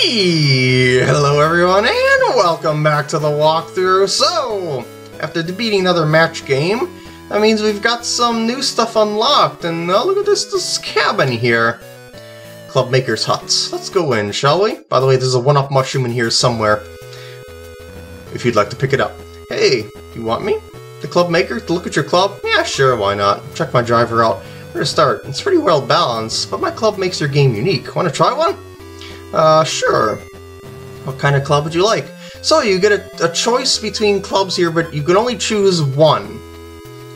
Hello everyone and welcome back to the walkthrough. So, after defeating another match game, that means we've got some new stuff unlocked and uh, look at this, this cabin here. Club Maker's Huts. Let's go in, shall we? By the way, there's a one-up mushroom in here somewhere. If you'd like to pick it up. Hey, you want me? The Club Maker? To look at your club? Yeah, sure, why not? Check my driver out. Where to start? It's pretty well balanced, but my club makes your game unique. Want to try one? Uh, sure. What kind of club would you like? So you get a, a, choice between clubs here, but you can only choose one.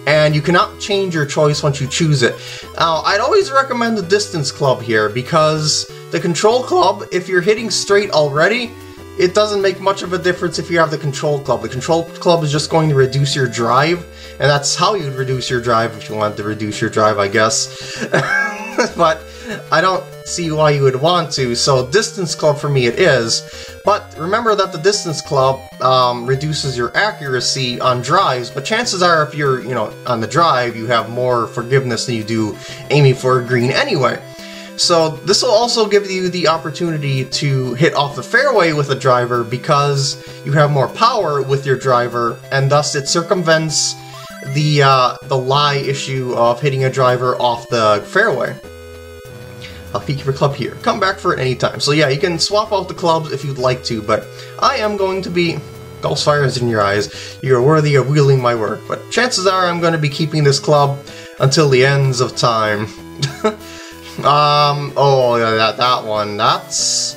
And you cannot change your choice once you choose it. Now, I'd always recommend the distance club here, because the control club, if you're hitting straight already, it doesn't make much of a difference if you have the control club. The control club is just going to reduce your drive, and that's how you'd reduce your drive if you wanted to reduce your drive, I guess. but I don't see why you would want to, so Distance Club for me it is. But remember that the Distance Club um, reduces your accuracy on drives, but chances are if you're, you know, on the drive, you have more forgiveness than you do aiming for a green anyway. So this will also give you the opportunity to hit off the fairway with a driver because you have more power with your driver, and thus it circumvents the uh, the lie issue of hitting a driver off the fairway. I'll keep your club here. Come back for it anytime. So yeah, you can swap out the clubs if you'd like to, but I am going to be... Gulf's fire is in your eyes. You're worthy of wielding my work, but chances are I'm going to be keeping this club until the ends of time. um, oh, yeah, that, that one. That's...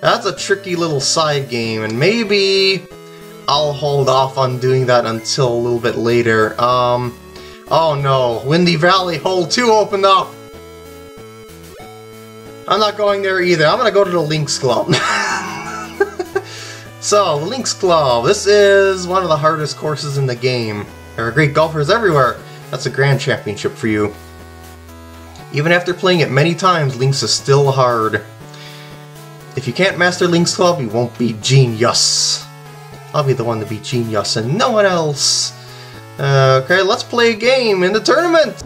That's a tricky little side game, and maybe I'll hold off on doing that until a little bit later. Um, oh no, Windy Valley Hole 2 opened up! I'm not going there either. I'm gonna go to the Links Club. so, Links Club. This is one of the hardest courses in the game. There are great golfers everywhere. That's a grand championship for you. Even after playing it many times, Links is still hard. If you can't master Links Club, you won't be genius. I'll be the one to be genius and no one else. Uh, okay, let's play a game in the tournament!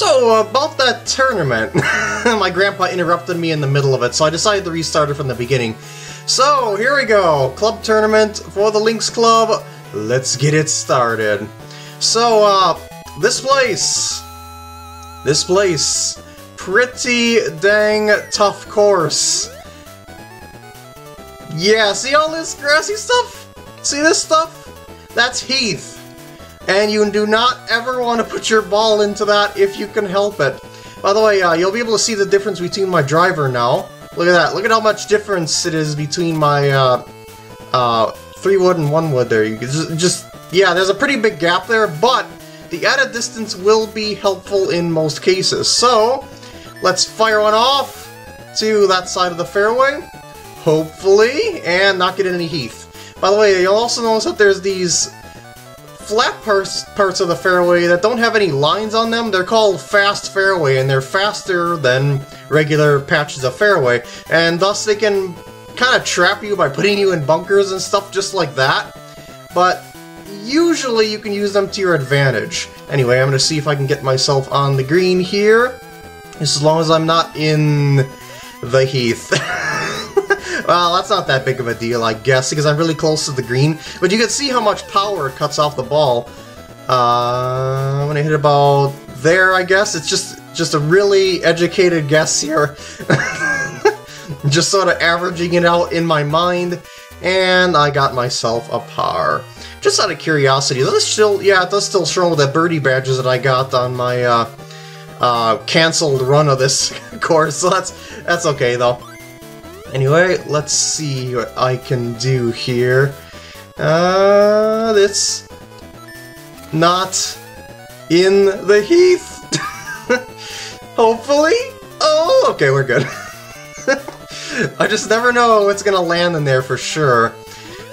So, about that tournament, my grandpa interrupted me in the middle of it, so I decided to restart it from the beginning. So, here we go, club tournament for the Links Club. Let's get it started. So, uh, this place, this place, pretty dang tough course. Yeah, see all this grassy stuff? See this stuff? That's heath and you do not ever want to put your ball into that if you can help it. By the way, uh, you'll be able to see the difference between my driver now. Look at that. Look at how much difference it is between my uh, uh, three wood and one wood there. You just, just, yeah, there's a pretty big gap there, but the added distance will be helpful in most cases. So, let's fire one off to that side of the fairway, hopefully, and not get any heath. By the way, you'll also notice that there's these flat parts, parts of the fairway that don't have any lines on them, they're called fast fairway, and they're faster than regular patches of fairway, and thus they can kind of trap you by putting you in bunkers and stuff just like that. But usually you can use them to your advantage. Anyway, I'm going to see if I can get myself on the green here, as long as I'm not in the heath. Well, that's not that big of a deal, I guess, because I'm really close to the green. But you can see how much power it cuts off the ball. Uh, when I hit about there, I guess. It's just, just a really educated guess here. just sort of averaging it out in my mind. And I got myself a par. Just out of curiosity, does still, yeah, it does still show the birdie badges that I got on my, uh, uh, canceled run of this course, so that's, that's okay though. Anyway, let's see what I can do here. Uh, this not in the heath. Hopefully. Oh, okay, we're good. I just never know what's gonna land in there for sure.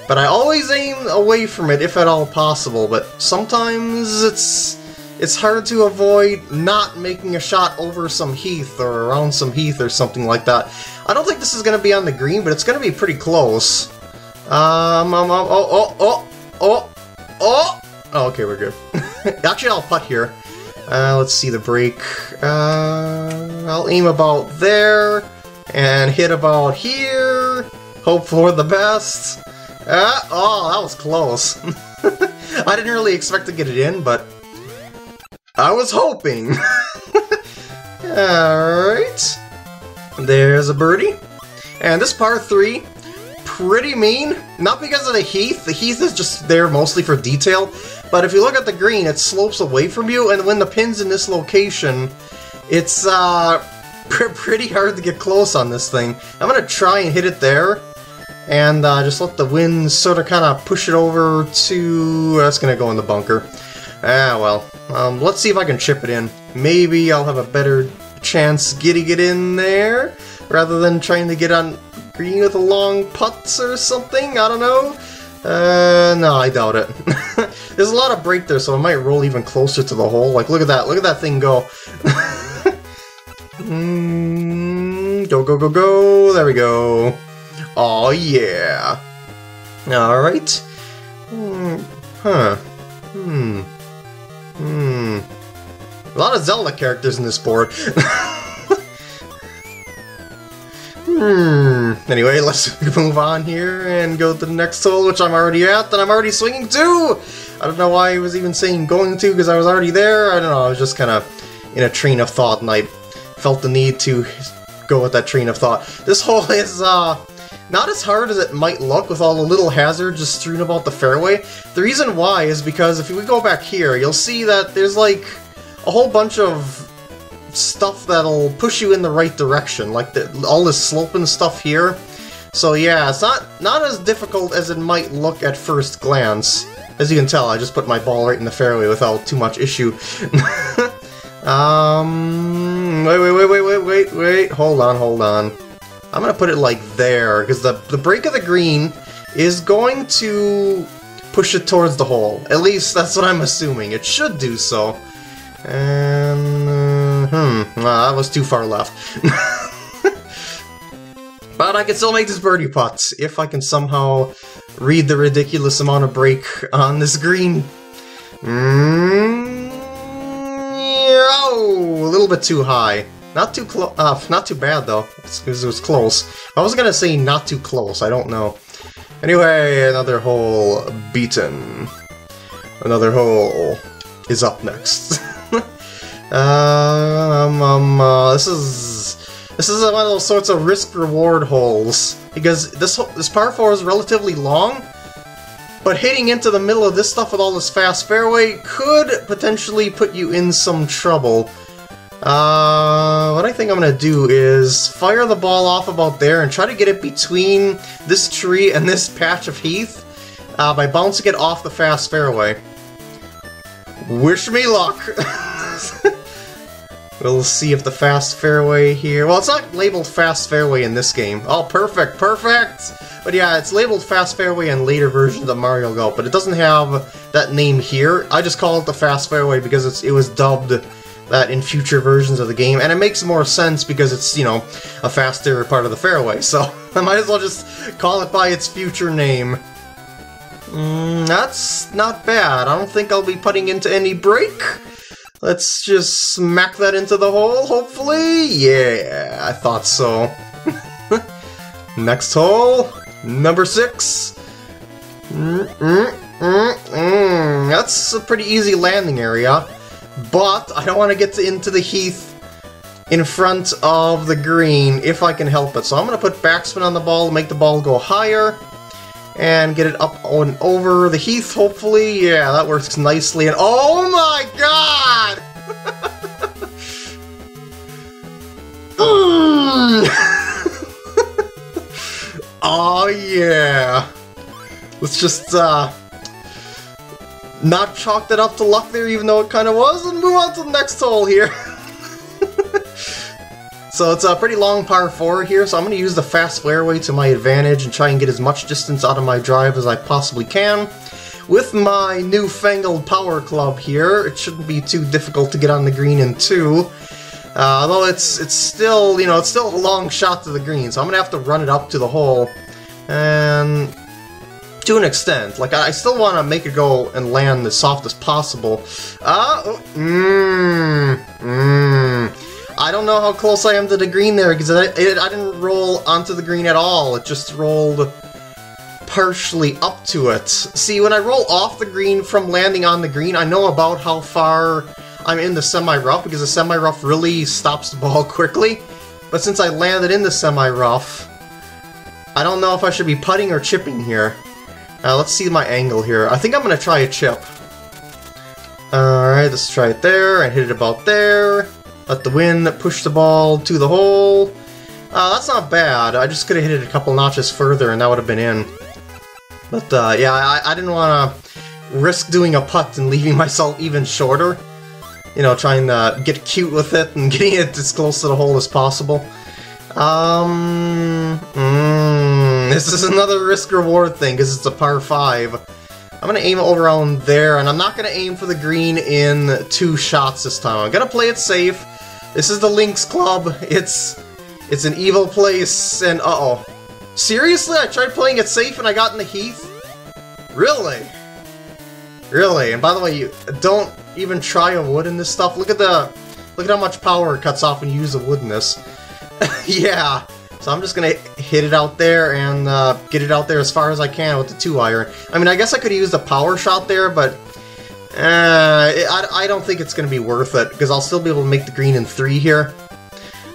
But I always aim away from it if at all possible, but sometimes it's it's hard to avoid not making a shot over some heath or around some heath or something like that. I don't think this is going to be on the green, but it's going to be pretty close. Um, um, um, oh, oh, oh, oh, oh! okay, we're good. Actually, I'll putt here. Uh, let's see the break. Uh, I'll aim about there and hit about here. Hope for the best. Uh, oh, that was close. I didn't really expect to get it in, but I was hoping. Alright. There's a birdie. And this par 3, pretty mean. Not because of the heath. The heath is just there mostly for detail. But if you look at the green, it slopes away from you, and when the pin's in this location, it's uh, pr pretty hard to get close on this thing. I'm gonna try and hit it there, and uh, just let the wind sort of kind of push it over to... That's gonna go in the bunker. Ah, well. Um, let's see if I can chip it in. Maybe I'll have a better chance getting it in there, rather than trying to get on green with a long putts or something, I don't know. Uh, no, I doubt it. There's a lot of break there, so I might roll even closer to the hole. Like, look at that. Look at that thing go. mm, go, go, go, go. There we go. Oh yeah. Alright. Hmm. Huh. Hmm. Hmm. A lot of Zelda characters in this board. Hmm. Anyway, let's move on here and go to the next hole, which I'm already at, that I'm already swinging to! I don't know why I was even saying going to, because I was already there. I don't know, I was just kind of in a train of thought, and I felt the need to go with that train of thought. This hole is, uh, not as hard as it might look with all the little hazards just strewn about the fairway. The reason why is because if we go back here, you'll see that there's like a whole bunch of stuff that'll push you in the right direction, like the, all this sloping stuff here. So yeah, it's not, not as difficult as it might look at first glance. As you can tell, I just put my ball right in the fairway without too much issue. um, wait, wait, wait, wait, wait, wait, wait, hold on, hold on. I'm gonna put it like there, because the, the break of the green is going to push it towards the hole. At least that's what I'm assuming. It should do so. And, uh, hmm, that was too far left. but I can still make this birdie putt, if I can somehow read the ridiculous amount of break on this green. Mm, oh, a little bit too high. Not too close, uh, not too bad though, because it was close. I was gonna say not too close, I don't know. Anyway, another hole beaten. Another hole is up next. um, um, uh, this is this is one of those sorts of risk reward holes because this this par four is relatively long, but hitting into the middle of this stuff with all this fast fairway could potentially put you in some trouble. Uh, what I think I'm gonna do is fire the ball off about there and try to get it between this tree and this patch of heath uh, by bouncing it off the fast fairway. Wish me luck! we'll see if the fast fairway here... Well, it's not labeled fast fairway in this game. Oh, perfect, perfect! But yeah, it's labeled fast fairway in later versions of Mario Golf, but it doesn't have that name here. I just call it the fast fairway because it's, it was dubbed that in future versions of the game, and it makes more sense because it's, you know, a faster part of the fairway, so I might as well just call it by its future name. Mm, that's not bad. I don't think I'll be putting into any break. Let's just smack that into the hole, hopefully? Yeah, I thought so. Next hole, number six. Mm -mm -mm that's a pretty easy landing area, but I don't want to get into the heath in front of the green if I can help it. So I'm going to put backspin on the ball, to make the ball go higher and get it up and over the heath, hopefully. Yeah, that works nicely. And oh my god! oh yeah! Let's just, uh, not chalk that up to luck there, even though it kind of was, and move on to the next hole here. So it's a pretty long par 4 here, so I'm going to use the fast fairway to my advantage and try and get as much distance out of my drive as I possibly can. with my newfangled power club here, it shouldn't be too difficult to get on the green in two. Uh, although it's it's still, you know, it's still a long shot to the green, so I'm gonna have to run it up to the hole. And to an extent, like I still want to make it go and land as soft as possible. Uh, mmm, mmm. I don't know how close I am to the green there, because I, I didn't roll onto the green at all. It just rolled partially up to it. See, when I roll off the green from landing on the green, I know about how far I'm in the semi-rough, because the semi-rough really stops the ball quickly. But since I landed in the semi-rough, I don't know if I should be putting or chipping here. Uh, let's see my angle here. I think I'm going to try a chip. Alright, let's try it there, and hit it about there. Let the wind push the ball to the hole. Uh, that's not bad. I just could have hit it a couple notches further and that would have been in. But uh, yeah, I, I didn't want to risk doing a putt and leaving myself even shorter. You know, trying to get cute with it and getting it as close to the hole as possible. Um, mm, this is another risk-reward thing because it's a par 5. I'm going to aim over around there, and I'm not going to aim for the green in two shots this time. I'm to play it safe. This is the Links Club. It's it's an evil place, and uh-oh. Seriously? I tried playing it safe and I got in the heath? Really? Really? And by the way, you don't even try a wood in this stuff. Look at the... Look at how much power it cuts off when you use a wood in this. yeah. So I'm just gonna hit it out there and uh, get it out there as far as I can with the 2-iron. I mean, I guess I could use the power shot there, but... Uh, I, I don't think it's gonna be worth it, because I'll still be able to make the green in 3 here.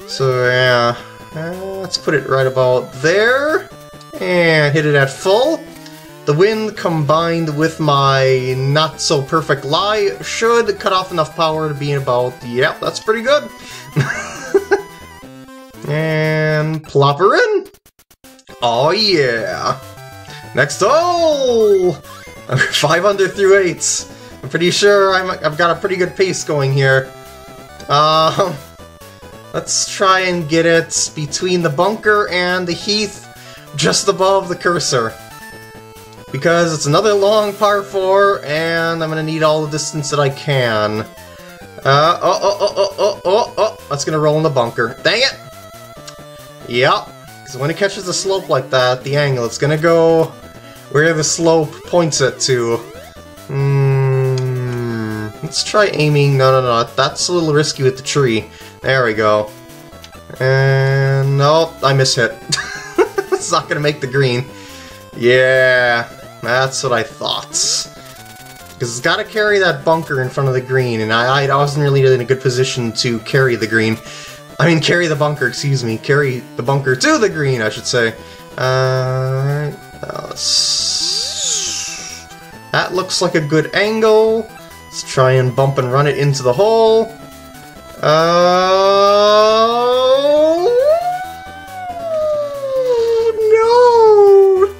So, yeah... Uh, let's put it right about there. And hit it at full. The wind combined with my not so perfect lie should cut off enough power to be about, yep, that's pretty good. and plop her in. Oh yeah. Next hole! Five under through eights. I'm pretty sure i have got a pretty good pace going here. Um... Let's try and get it between the bunker and the heath, just above the cursor. Because it's another long par 4, and I'm gonna need all the distance that I can. Uh, oh, oh, oh, oh, oh, oh, oh, that's gonna roll in the bunker. Dang it! Yep, because when it catches the slope like that, the angle, it's gonna go where the slope points it to. Hmm, let's try aiming, no, no, no, that's a little risky with the tree. There we go. And no, I mishit. it's not gonna make the green. Yeah, that's what I thought. Because it's got to carry that bunker in front of the green, and I, I wasn't really in a good position to carry the green. I mean, carry the bunker, excuse me. Carry the bunker to the green, I should say. Uh, that looks like a good angle. Let's try and bump and run it into the hole. Oh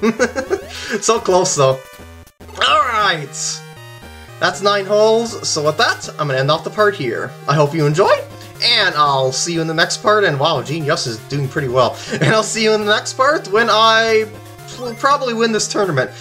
no! so close though. Alright! That's nine holes, so with that, I'm gonna end off the part here. I hope you enjoyed, and I'll see you in the next part, and wow, Genius is doing pretty well. And I'll see you in the next part when I probably win this tournament.